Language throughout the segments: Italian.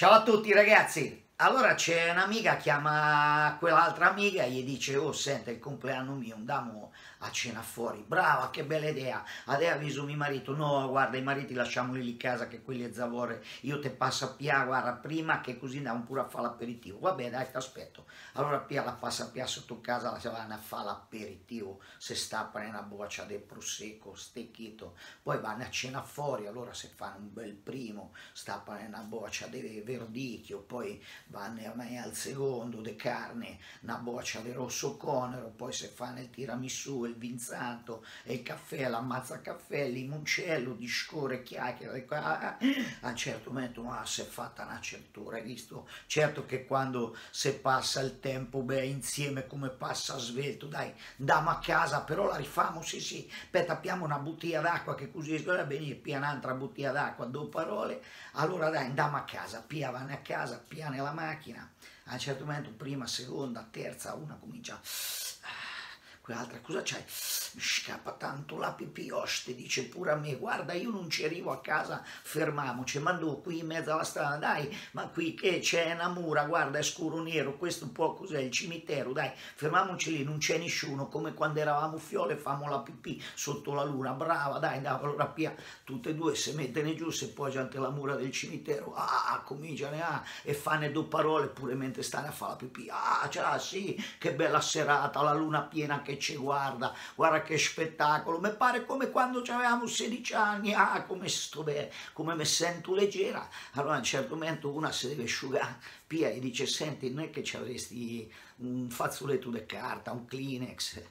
Ciao a tutti ragazzi! Allora c'è un'amica, chiama quell'altra amica e gli dice oh senta il compleanno mio, andiamo a cena fuori, brava che bella idea, adesso avviso mio marito, no guarda i mariti lasciamoli lì in casa che quelli è zavore, io te passo a Pia, guarda prima che così andiamo pure a fare l'aperitivo, vabbè dai ti aspetto, allora Pia la passa a Pia sotto casa, la si vanno a fare l'aperitivo, se stappano una boccia del prosecco, stecchito, poi vanno a cena fuori, allora se fanno un bel primo, stappano una boccia di verdicchio, poi vanno al secondo de carne, una boccia di rosso conero, poi se fanno il tiramisù, il vinzanto, il caffè, l'ammazza caffè, il limoncello, di score, chiacchiere, a un certo momento ma si è fatta una certura, hai visto? Certo che quando si passa il tempo, beh, insieme come passa svelto, dai, andiamo a casa, però la rifamo, sì sì, aspetta, abbiamo una bottiglia d'acqua che così va bene, pia un'altra bottiglia d'acqua, due parole, allora dai, andiamo a casa, pia vanno a casa, pia nella macchina, a un certo momento prima, seconda, terza, una comincia quell'altra cosa c'hai? Mi scappa tanto la pipì, oste, dice pure a me, guarda io non ci arrivo a casa, fermiamoci, mando qui in mezzo alla strada, dai, ma qui che c'è una mura, guarda è scuro nero, questo un po' cos'è, il cimitero, dai, fermiamoci lì, non c'è nessuno, come quando eravamo fiole, famo la pipì sotto la luna, brava, dai, dai, allora pia, tutte e due si mettono giù, si poggiano la mura del cimitero, ah, cominciano, ah, e fanno due parole pure mentre stanno a fare la pipì, ah, cioè, sì, che bella serata, la luna piena che ci guarda, guarda che spettacolo, mi pare come quando avevamo 16 anni, ah come sto bene, come mi sento leggera, allora a un certo momento una si deve asciugare, Pia e dice senti non è che ci avresti un fazzoletto di carta, un Kleenex,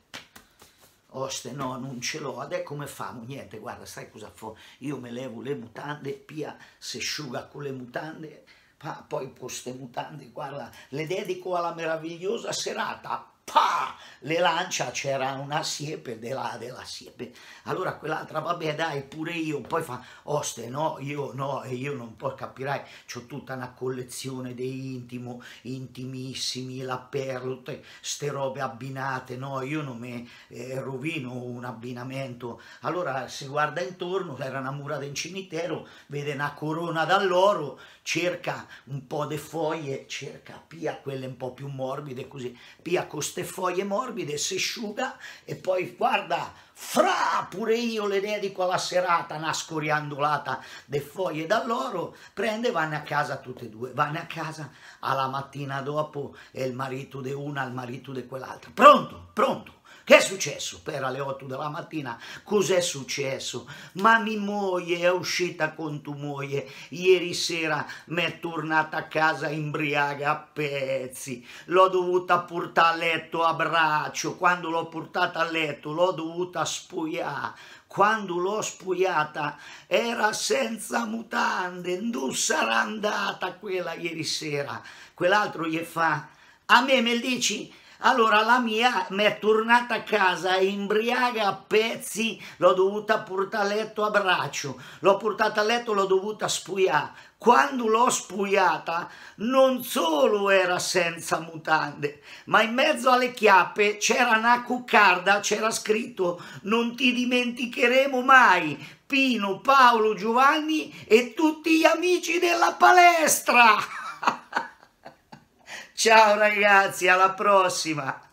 Oste, no, non ce l'ho, adesso come famo? Niente, guarda, sai cosa fa? Io mi levo le mutande, Pia si asciuga con le mutande, poi queste mutande, guarda, le dedico alla meravigliosa serata, pa, le lancia, c'era una siepe della, della siepe. Allora quell'altra, vabbè dai, pure io, poi fa, oste, no, io no, e io non poi capirai, ho tutta una collezione di intimo, intimissimi, la perla, tutte ste robe abbinate, no, io non mi eh, rovino un abbinamento. Allora si guarda intorno, era una mura del cimitero, vede una corona d'alloro, cerca un po' di foglie, cerca, pia quelle un po' più morbide, così, pia coste queste foglie morbide, si asciuga e poi guarda, fra, pure io le dedico alla serata, una scoriandolata di foglie d'alloro, prende e vanno a casa tutte e due, vanno a casa alla mattina dopo e il marito di una, il marito di quell'altra, pronto, pronto, che è successo? Per alle 8 della mattina, cos'è successo? Ma mia moglie è uscita con tua moglie, ieri sera mi è tornata a casa imbriaga a pezzi, l'ho dovuta portare a letto a braccio, quando l'ho portata a letto l'ho dovuta spuiare, quando l'ho spuiata era senza mutande, non sarà andata quella ieri sera. Quell'altro gli fa, a me me dici allora la mia mi è tornata a casa imbriaga a pezzi, l'ho dovuta portare a letto a braccio, l'ho portata a letto, l'ho dovuta spuiare. Quando l'ho spuiata non solo era senza mutande, ma in mezzo alle chiappe c'era una cuccarda, c'era scritto non ti dimenticheremo mai, Pino, Paolo, Giovanni e tutti gli amici della palestra. Ciao ragazzi, alla prossima!